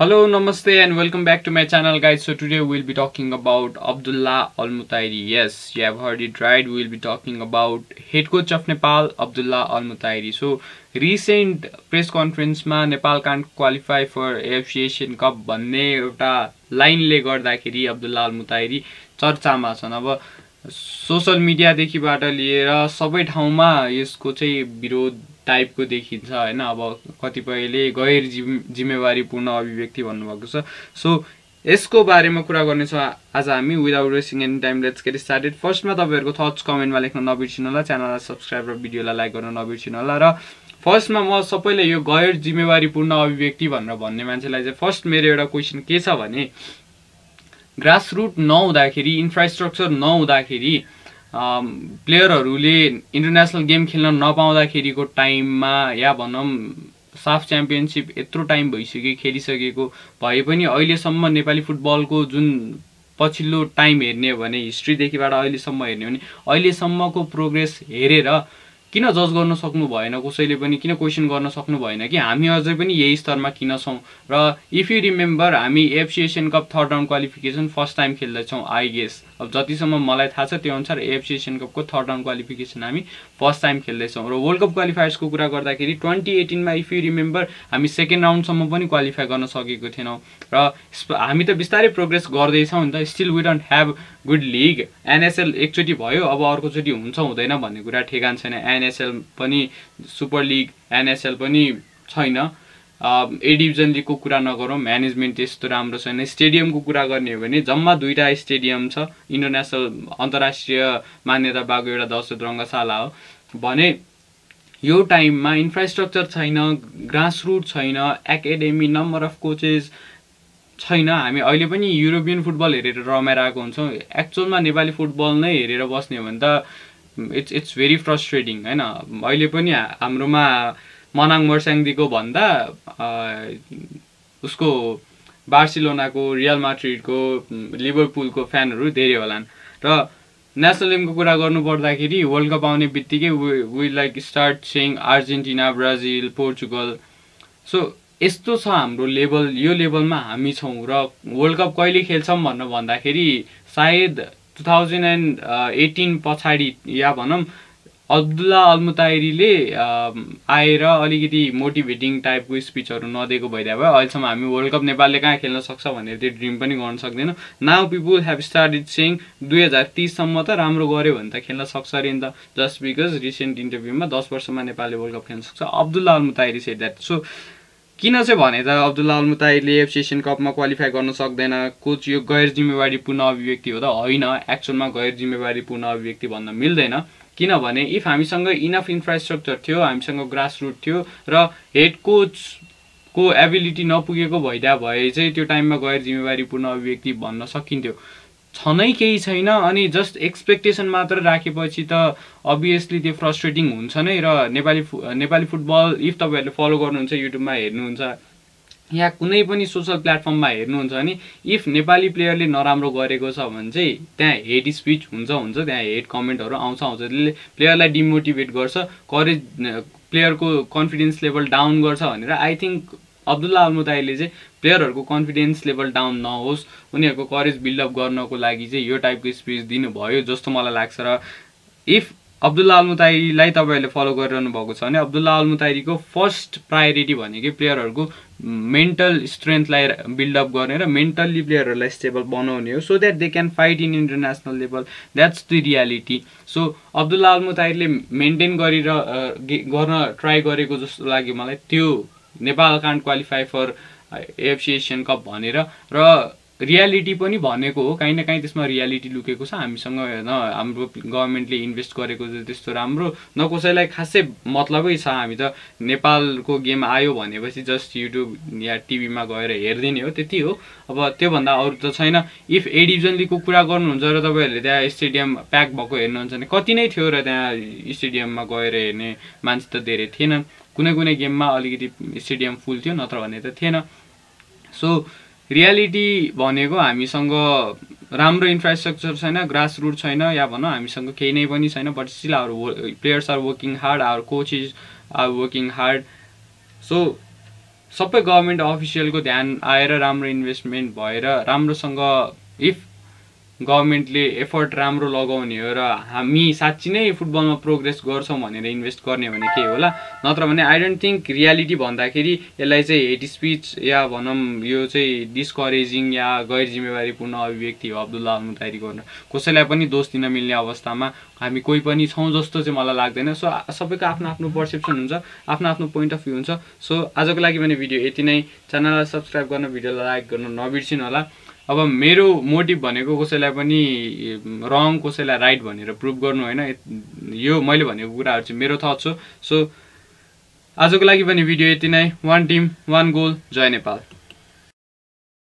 Hello, namaste, and welcome back to my channel, guys. So today we'll be talking about Abdullah Al Mutairi. Yes, you have heard it right. We'll be talking about head coach of Nepal, Abdullah Al Mutairi. So recent press conference-मा Nepal can't qualify for AFC Asian cup भन्ने एउटा लाइनले गर्दाखेरि Abdullah all मुताइरी चर्चामा छन् अब social मिडियादेखिबाट लिएर सबै ठाउँमा यसको चाहिँ विरोध टाइपको देखिन्छ होइन? अब कतिपयले गैर जिम जिम्मेवारीपूर्ण अभिव्यक्ति भन्नुभएको छ। सो यसको बारेमा कुरा गर्नेछौँ आज हामी without wasting any time let's get started फर्स्टमा तपाईँहरूको थट्स कमेन्टमा लेख्न नबिर्सिनु होला च्यानललाई सब्सक्राइब र भिडियोलाई लाइक गर्न नबिर्सिनु होला र फर्स्टमा म सबैले यो गैर जिम्मेवारीपूर्ण अभिव्यक्ति भनेर भन्ने मान्छेलाई चाहिँ फर्स्ट मेरो एउटा क्वेसन के छ भने ग्रासरुट नहुँदाखेरि इन्फ्रास्ट्रक्चर नहुँदाखेरि प्लेयरहरूले इन्टरनेसनल गेम खेल्न नपाउँदाखेरिको टाइममा या भनौँ साफ च्याम्पियनसिप यत्रो टाइम भइसक्यो खेलिसकेको भए पनि अहिलेसम्म नेपाली फुटबलको जुन पछिल्लो टाइम हेर्ने हो भने हिस्ट्रीदेखिबाट अहिलेसम्म हेर्ने हो भने अहिलेसम्मको प्रोग्रेस हेरेर किन जज गर्न सक्नु भएन? कसैले पनि किन क्वेसन गर्न सक्नु भएन कि? हामी अझै पनि यही स्तरमा किन छौँ? र इफ यु रिमेम्बर हामी AFC Asian cup third round qualification first time खेल्दैछौँ I guess अब जतिसम्म मलाई थाहा छ त्यो अनुसार एफसी कपको थर्ड राउन्ड क्वालिफिकेसन हामी फर्स्ट टाइम खेल्दैछौँ। र वर्ल्ड कप क्वालिफायर्सको कुरा गर्दाखेरि ट्वेन्टी एटिनमा इफ यु रिमेम्बर हामी सेकेन्ड राउन्डसम्म पनि क्वालिफाई गर्न सकेको थिएनौँ। र हामी त बिस्तारै प्रोग्रेस गर्दैछौँ नि त। Still we don't have good league NSL एकचोटि भयो अब अर्कोचोटि हुन्छ हुँदैन भन्ने कुरा ठेगान छैन। एनएसएल पनि सुपर लिग एनएसएल पनि छैन। ए डिभिजन लिगको कुरा नगरौँ म्यानेजमेन्ट त्यस्तो राम्रो छैन। स्टेडियमको कुरा गर्ने हो भने जम्मा दुईवटा स्टेडियम छ। इन्टरनेसनल अन्तर्राष्ट्रिय मान्यता पाएको एउटा दशरथ रङ्गशाला हो। भने यो टाइममा इन्फ्रास्ट्रक्चर छैन ग्रासरुट छैन एकाडेमी नम्बर अफ कोचेस छैन। हामी अहिले पनि युरोपियन फुटबल हेरेर रमाएर आएको हुन्छौँ एक्चुअलमा नेपाली फुटबल नै हेरेर बस्ने हो भने त इट्स इट्स भेरी फ्रस्ट्रेटिङ होइन? अहिले पनि हाम्रोमा मनाङ मर्स्याङदीको भन्दा उसको बार्सिलोनाको रियल माट्रिडको लिभरपुलको फ्यानहरू धेरै होलान्। र नेसनल टिमको कुरा गर्नु पर्दाखेरि वर्ल्ड कप आउने बित्तिकै we like start saying Argentina Brazil Portugal so यस्तो छ हाम्रो लेभल यो लेभलमा हामी छौँ र वर्ल्ड कप कहिले खेल्छौँ भनेर भन्दाखेरि सायद टु थाउजन्ड एन्ड एटिन पछाडि या भनौँ अब्दुल्ला अल्मुताइरीले आएर अलिकति मोटिभेटिङ टाइपको स्पिचहरू नदिएको भइदियो भए अहिलेसम्म हामी वर्ल्ड कप नेपालले कहाँ खेल्न सक्छ भनेर त्यो ड्रिम पनि गर्न सक्दैनौँ। Now people have started saying दुई हजार तिससम्म त राम्रो गऱ्यो भने त खेल्न सक्छ अरे नि त। जस्ट बिकज रिसेन्ट इन्टरभ्यूमा दस वर्षमा नेपालले वर्ल्ड कप खेल्न सक्छ। Abdullah Almutairi said that so किन चाहिँ भने त अब्दुल्ला अल्मुताइरले एफसी एसियन कपमा क्वालिफाई गर्न सक्दैन। कोच यो गैर जिम्मेवारीपूर्ण अभिव्यक्ति हो त? होइन। एक्चुअलमा गैर जिम्मेवारीपूर्ण अभिव्यक्ति भन्न मिल्दैन। किनभने इफ हामीसँग इनफ इन्फ्रास्ट्रक्चर थियो हामीसँग ग्रास रुट थियो र हेड कोचको एबिलिटी नपुगेको भइदिया भए चाहिँ त्यो टाइममा गैर जिम्मेवारीपूर्ण अभिव्यक्ति भन्न सकिन्थ्यो। छनै केही छैन अनि जस्ट एक्सपेक्टेसन मात्र राखेपछि त अभियसली त्यो फ्रस्ट्रेटिङ हुन्छ नै र नेपाली नेपाली फुटबल इफ तपाईँहरूले फलो गर्नुहुन्छ युट्युबमा हेर्नुहुन्छ या कुनै पनि सोसल प्लेटफर्ममा हेर्नुहुन्छ भने इफ नेपाली प्लेयरले नराम्रो गरेको छ भने चाहिँ त्यहाँ हेड स्पिच हुन्छ हुन्छ त्यहाँ हेड कमेन्टहरू आउँछ आउँछ। त्यसले प्लेयरलाई डिमोटिभेट गर्छ करेज प्लेयरको कन्फिडेन्स लेभल डाउन गर्छ भनेर आई थिङ्क अब्दुल्ला अलमुदाईले चाहिँ प्लेयरहरूको कन्फिडेन्स लेभल डाउन नहोस् उनीहरूको करेज बिल्डअप गर्नको लागि चाहिँ यो टाइपको स्पिच दिनुभयो जस्तो मलाई लाग्छ र इफ अब्दुल्ला अलमुताइरीलाई तपाईँहरूले फलो गरिरहनु भएको छ भने अब्दुल्ला अलमुताइरीको फर्स्ट प्रायोरिटी भनेकै प्लेयरहरूको मेन्टल स्ट्रेन्थलाई बिल्डअप गर्ने र मेन्टल्ली प्लेयरहरूलाई स्टेबल बनाउने हो so that they can fight in international level that's the reality so Abdullah अलमुताइरले maintain गरेर गर्न ट्राई गरेको जस्तो लाग्यो मलाई त्यो Nepal can't qualify for AFC Asian cup भनेर र रियालिटी पनि भनेको हो काहीँ न काहीँ त्यसमा रियालिटी लुकेको छ। हामीसँग होइन हाम्रो गभर्मेन्टले इन्भेस्ट गरेको त्यस्तो राम्रो न कसैलाई खासै मतलबै छ। हामी त नेपालको गेम आयो भनेपछि जस्ट युट्युब या टिभीमा गएर हेरिदिने हो त्यति हो। अब त्योभन्दा अरू त छैन। इफ ए लिगको कुरा गर्नुहुन्छ र तपाईँहरूले त्यहाँ स्टेडियम प्याक भएको हेर्नुहुन्छ भने कति नै थियो र त्यहाँ स्टेडियममा गएर हेर्ने मान्छे त धेरै थिएन कुनै कुनै गेममा अलिकति स्टेडियम फुल थियो नत्र भने त थिएन। सो रियालिटी भनेको हामीसँग राम्रो इन्फ्रास्ट्रक्चर छैन ग्रास रुट छैन या भनौँ हामीसँग केही नै पनि छैन but still our players are working hard our coach is are working hard so सबै गभर्मेन्ट अफिसियलको ध्यान आएर राम्रो इन्भेस्टमेन्ट भएर राम्रोसँग इफ गभर्मेन्टले एफर्ट राम्रो लगाउने हो र हामी साँच्ची नै फुटबलमा प्रोग्रेस गर्छौँ भनेर इन्भेस्ट गर्ने भने के होला? नत्र भने आई डोन्ट थिङ्क रियालिटी भन्दाखेरि यसलाई चाहिँ हेट स्पिच या भनौँ यो चाहिँ डिस्करेजिङ या गैर जिम्मेवारीपूर्ण अभिव्यक्ति हो अब्दुल्ला अलमुतारी गर्न कसैलाई पनि दोष दिन मिल्ने अवस्थामा हामी कोही पनि छौँ जस्तो चाहिँ मलाई लाग्दैन। सो सबैको आफ्नो आफ्नो पर्सेप्सन हुन्छ आफ्नो आफ्नो पोइन्ट अफ भ्यू हुन्छ। सो आजको लागि भने भिडियो यति नै। च्यानललाई सब्सक्राइब गर्न भिडियोलाई लाइक गर्न नबिर्सिनु होला अब मेरो मोटिभ भनेको कसैलाई पनि रङ कसैलाई राइट भनेर प्रुभ गर्नु होइन यो मैले भनेको कुराहरू चाहिँ मेरो थट्स हो। सो आजको लागि पनि भिडियो यति नै। वान टिम वान गोल जय नेपाल